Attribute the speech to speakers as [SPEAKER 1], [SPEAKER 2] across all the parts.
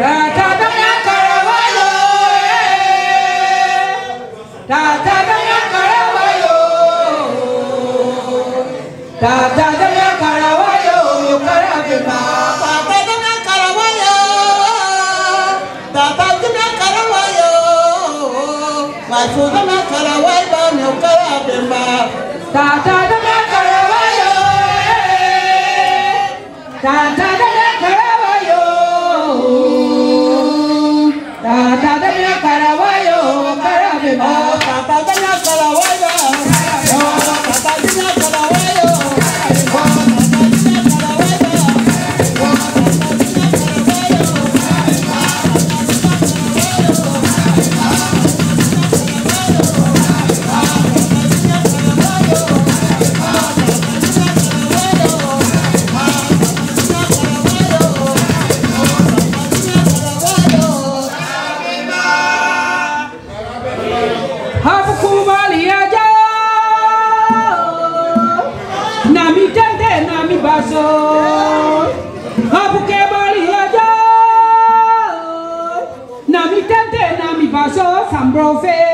[SPEAKER 1] Tata danya karawayo Tata danya karawayo Tata danya karawayo Karabima
[SPEAKER 2] Tata dana karawayo karawayo karawai ba
[SPEAKER 1] Tata da karawayo mi baso abuke bali ojo na
[SPEAKER 2] mi tente na
[SPEAKER 1] mi
[SPEAKER 2] baso
[SPEAKER 1] sambrofe.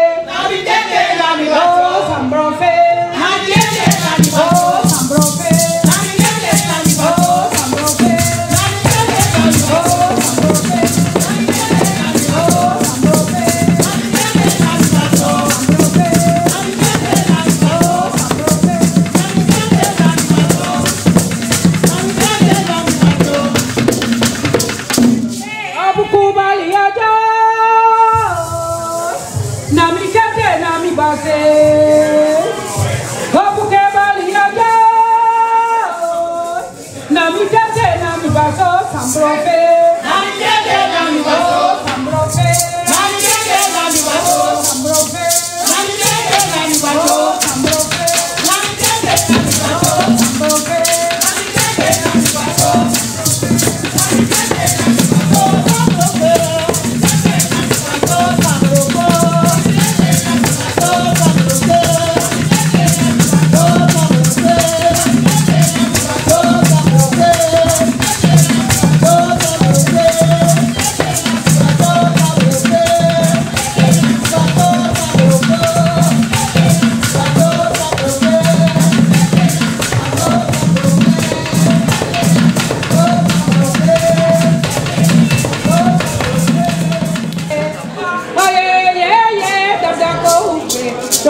[SPEAKER 2] Baso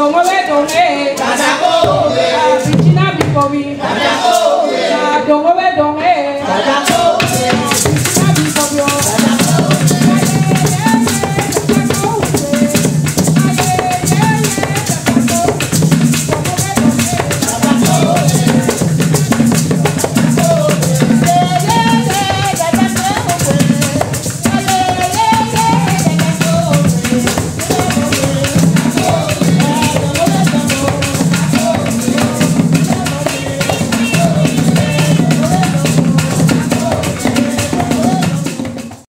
[SPEAKER 1] Don't go away, don't hate. Don't go away, don't Tata,